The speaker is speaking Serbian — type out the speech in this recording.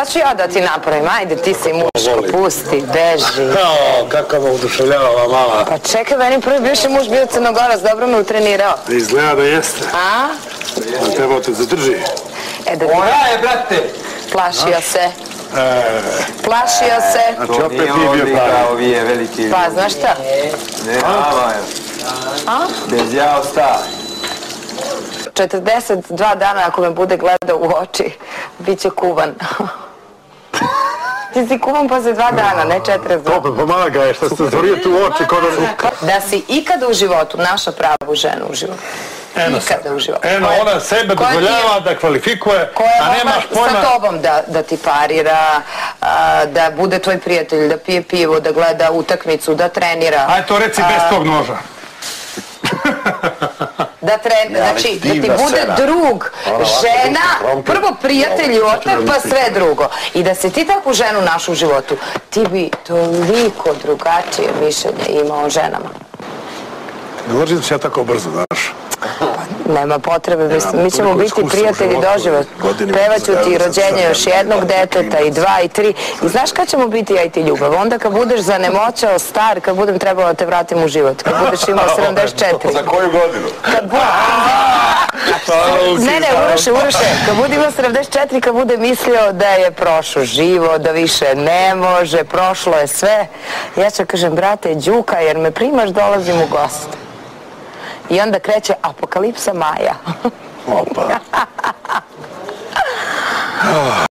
Pa ću ja da ti napravim, ajde ti si muško, pusti, beži. O, kako me oduševljava ova mala. Pa čekaj, meni prvi bivši muž bio crnogorac, dobro me utrenirao. Izgleda da jeste. A? Da treba te zadrži. E da ti Ona je, brate! plašio se, E, plašio se. znači opet ti bio pravi. ovi je veliki. Pa znaš šta? Ne, nama je. A? Bez ja osta. 42 dana ako me bude gledao u oči, bit će kuvan. Ti si kuvan posle dva dana, ne 42. Opet pomaga je što ste zatvorio tu oči kod da... Da si ikada u životu našla pravu ženu u životu. Eno, Ikada u životu. eno, ona sebe dozvoljava da kvalifikuje, a nemaš pojma... sa tobom da, da ti parira, a, da bude tvoj prijatelj, da pije pivo, da gleda utakmicu, da trenira. Aj to reci bez tog noža. Da tren, Ja, znači, da ti bude drug, Ona žena, prvo prijatelj i ću pa da sve drugo. I da se ti takvu ženu našu u životu, ti bi toliko drugačije mišljenje imao o ženama. Ne ložim se ja tako brzo, znaš. Nema potrebe, mi, ćemo biti prijatelji doživot. Pevaću ti rođenje još jednog deteta i dva i tri. I znaš kad ćemo biti ja i ti ljubav? Onda kad budeš zanemoćao star, kad budem trebala da te vratim u život. Kad budeš imao 74. Za koju godinu? Kad bu... Ne, ne, Uroše, Uroše, kad bude imao 74, kad bude mislio da je prošlo živo, da više ne može, prošlo je sve, ja ću kažem, brate, Đuka, jer me primaš, dolazim u gost. I onda kreće apokalipsa Maja. Opa.